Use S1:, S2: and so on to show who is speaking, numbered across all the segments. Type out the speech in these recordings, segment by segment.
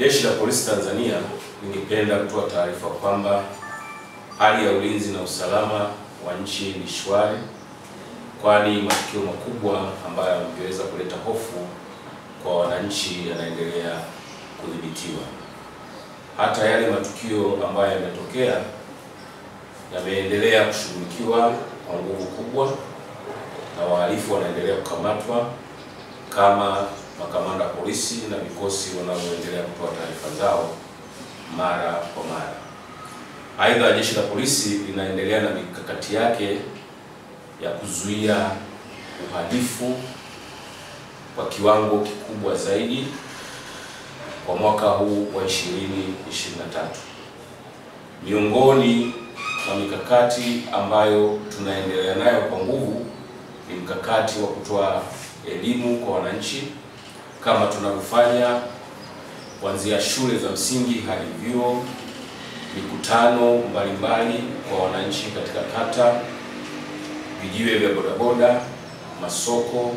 S1: Jeshi la Polisi Tanzania lingependa kutoa taarifa kwamba hali ya ulinzi na usalama wa nchi ni shwari, kwani matukio makubwa ambayo yangeweza kuleta hofu kwa wananchi yanaendelea kudhibitiwa. Hata yale matukio ambayo yametokea yameendelea kushughulikiwa kwa nguvu kubwa na wahalifu wanaendelea kukamatwa kama makamanda polisi na vikosi wanavyoendelea kutoa taarifa zao mara kwa mara. Aidha, jeshi la polisi linaendelea na mikakati yake ya kuzuia uhalifu kwa kiwango kikubwa zaidi kwa mwaka huu wa 2023. Miongoni mwa mikakati ambayo tunaendelea nayo kwa nguvu ni mkakati wa kutoa elimu kwa wananchi kama tunavyofanya kuanzia shule za msingi hadi vyuo, mikutano mbalimbali kwa wananchi katika kata, vijiwe vya bodaboda, masoko,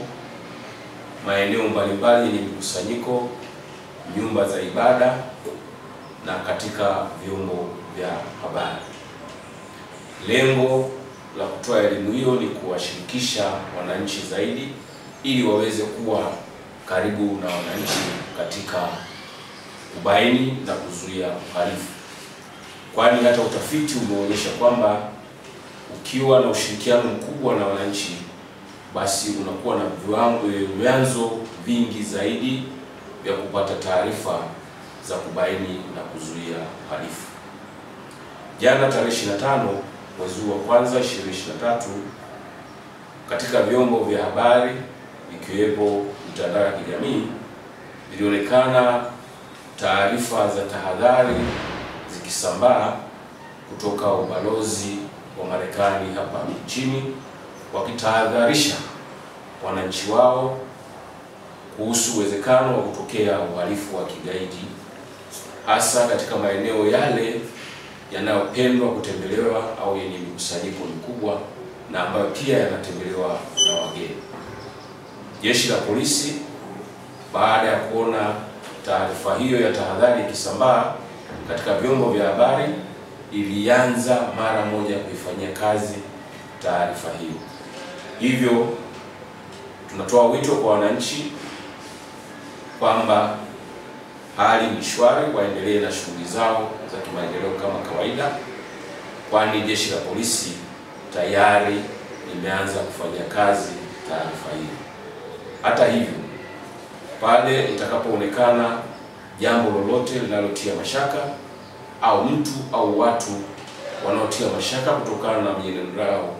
S1: maeneo mbalimbali yenye mikusanyiko, nyumba za ibada na katika vyombo vya habari. Lengo la kutoa elimu hiyo ni kuwashirikisha wananchi zaidi ili waweze kuwa karibu na wananchi katika kubaini na kuzuia uhalifu, kwani hata utafiti umeonyesha kwamba ukiwa na ushirikiano mkubwa na wananchi, basi unakuwa na viwango vyanzo vingi zaidi vya kupata taarifa za kubaini na kuzuia uhalifu. Jana tarehe 25 mwezi wa kwanza 2023 katika vyombo vya habari ikiwepo mitandao ya kijamii vilionekana taarifa za tahadhari zikisambaa kutoka ubalozi wa Marekani hapa nchini wakitahadharisha wananchi wao kuhusu uwezekano wa kutokea uhalifu wa kigaidi hasa katika maeneo yale yanayopendwa kutembelewa au yenye mikusanyiko mikubwa na ambayo pia yanatembelewa na wageni. Jeshi la polisi baada ya kuona taarifa hiyo ya tahadhari ikisambaa katika vyombo vya habari, ilianza mara moja kuifanyia kazi taarifa hiyo. Hivyo tunatoa wito kwa wananchi kwamba hali ni shwari, waendelee na shughuli zao za kimaendeleo kama kawaida, kwani jeshi la polisi tayari limeanza kufanya kazi taarifa hiyo. Hata hivyo, pale itakapoonekana jambo lolote linalotia mashaka au mtu au watu wanaotia mashaka kutokana na mienendo yao,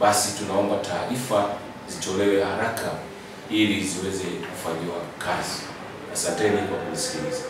S1: basi tunaomba taarifa zitolewe haraka ili ziweze kufanyiwa kazi. Asanteni kwa kunisikiliza.